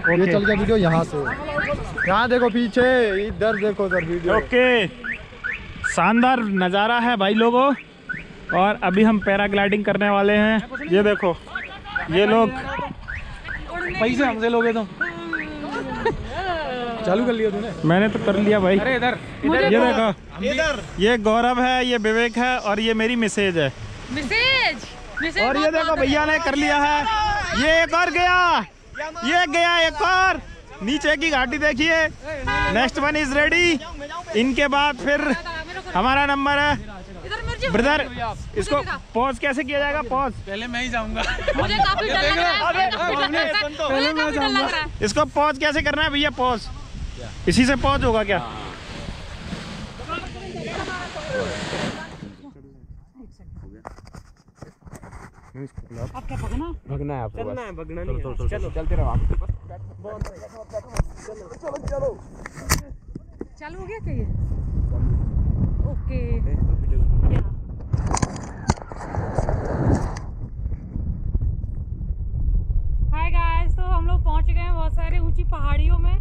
ये चल गया वीडियो यहाँ से। यहाँ देखो पीछे इधर देखो सर वीडियो ओके शानदार नज़ारा है भाई लोगों। और अभी हम पैराग्लाइडिंग करने वाले हैं। ये देखो ये लोग। पैसे हमसे लोगे तो चालू कर लिया तूने। मैंने तो कर लिया भाई। अरे इधर। ये देखो। इधर। ये गौरव है ये विवेक है और ये मेरी मैसेज है। मैसेज मैसेज और ये देखो भैया ने कर लिया है। ये एक और गया। ये गया एक और। नीचे की घाटी देखिए। नेक्स्ट वन इज़ रेडी इनके बाद फिर हमारा नंबर है। ब्रदर इसको पॉज कैसे किया जाएगा? पॉज पहले मैं ही जाऊँगा। मुझे काफ़ी डर लग रहा है। है। है। इसको पॉज कैसे करना है भैया? पॉज इसी से पॉज होगा क्या? अब क्या भगना है आपको चलना है भगना नहीं है। चलो चलते रहो आप। चालू हो गया क्या ये? ओके। हाय गाइस तो हम लोग पहुँच गए हैं बहुत सारे ऊँची पहाड़ियों में।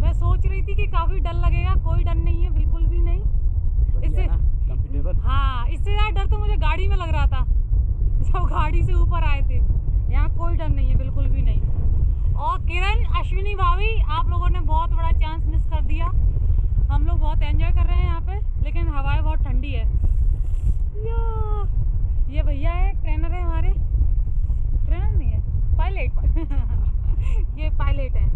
मैं सोच रही थी कि काफ़ी डर लगेगा कोई डर नहीं है बिल्कुल भी नहीं इससे हाँ इससे ज़्यादा डर तो मुझे गाड़ी में लग रहा था जब गाड़ी से ऊपर आए थे। यहाँ कोई डर नहीं है बिल्कुल भी नहीं। और किरण अश्विनी भाभी आप लोगों ने बहुत बड़ा चांस मिस कर दिया। हम लोग बहुत एंजॉय कर रहे हैं यहाँ पे लेकिन हवाएँ बहुत ठंडी है। या, भैया है ट्रेनर है हमारे। ट्रेनर नहीं है पायलट ये पायलट है।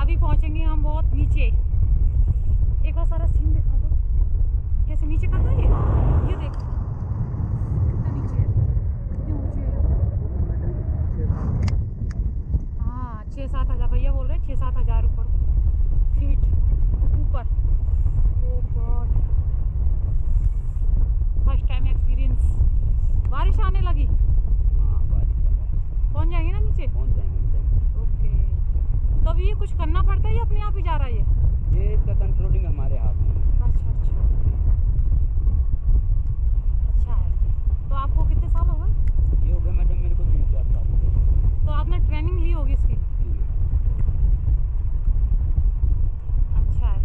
अभी पहुँचेंगे हम बहुत नीचे। एक बार सारा सीन दिखा दो। कैसे नीचे कर है? ये ये देख कितना नीचे है कितनी ऊँची है हाँ छः सात हज़ार भैया बोल रहे हैं छः सात हज़ार ऊपर फीट ऊपर oh God first time experience बारिश आने लगी पहुँच जाएँगे ना नीचे ओके तो अभी ये कुछ करना पड़ता है या अपने आप ही जा रहा है ये। ये इसका कंट्रोलिंग हमारे हाथ में अच्छा अच्छा। अच्छा है। तो आपको कितने साल हो गए ये हो गया मैडम मेरे को तीन चार साल हो गए तो आपने ट्रेनिंग ली होगी इसकी अच्छा है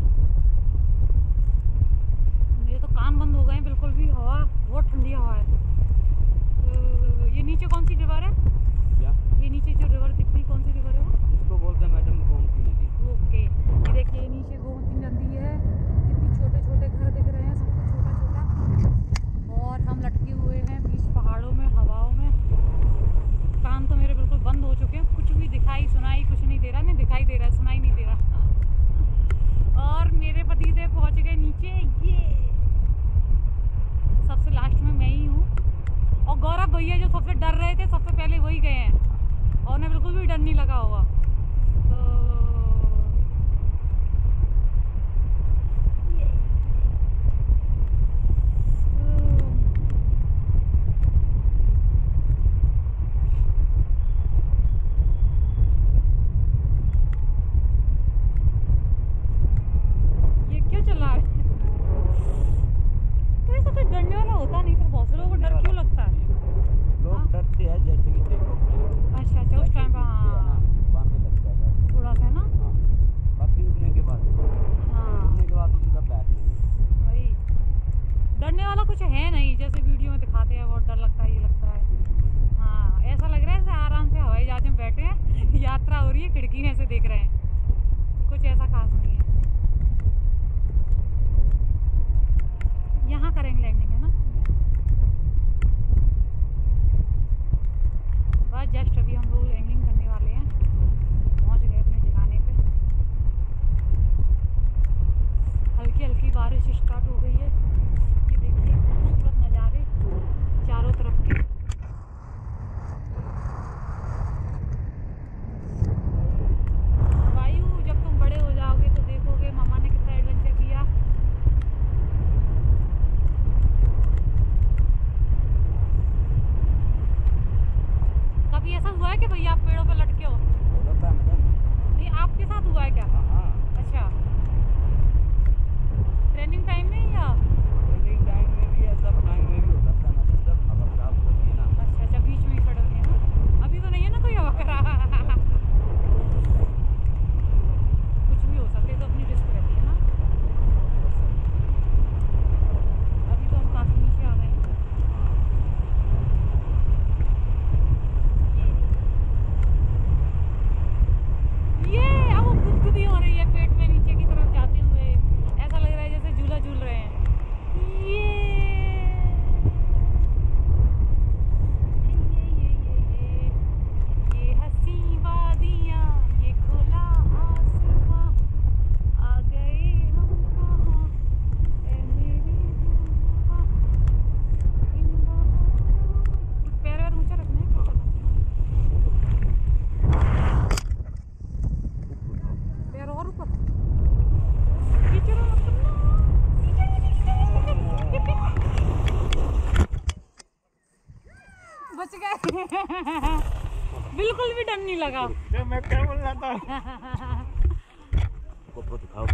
मेरे तो कान बंद हो गए हैं बिल्कुल भी हवा बहुत ठंडी हवा है तो ये नीचे कौन सी रिवर है क्या ये नीचे जो रिवर दिख रही कौन सी रिवर है वो इसको बोलते हैं मैडम गोमती नदी ओके ये देखिए नीचे गोमती नदी है कितनी छोटे छोटे घर दिख रहे हैं सब कुछ छोटा छोटा और हम लटके हुए हैं बीच पहाड़ों में हवाओं में कान तो मेरे बिल्कुल बंद हो चुके हैं कुछ भी दिखाई सुनाई कुछ नहीं दे रहा नहीं दिखाई दे रहा सुनाई नहीं दे रहा और मेरे पतिदेव पहुँच गए नीचे ये सबसे लास्ट में मैं ही हूँ और गौरव भैया जो सबसे डर रहे थे सबसे पहले वही गए हैं और डर नहीं लगा होगा तो ये ये क्यों चला रहे तो डरने वाला होता नहीं फिर बहुत से लोगों को डर क्यों लगता है? हाँ। लोग डरते हैं जैसे कि टेक ऑफ़ अच्छा अच्छा उस टाइम पर हाँ वहाँ पे लगता है डर। थोड़ा सा ना हाँ बाकी उठने के बाद हाँ उठने के बाद तो सीधा बैठ लेंगे वही डरने वाला कुछ है नहीं, जैसे वीडियो में दिखाते हैं, बहुत डर लगता है, ये लगता है। हाँ ऐसा लग रहा है जैसे आराम से हवाई जहाज़ में बैठे हैं। बिल्कुल भी डर नहीं लगा। मैं क्या बोल रहा था? दिखाओ।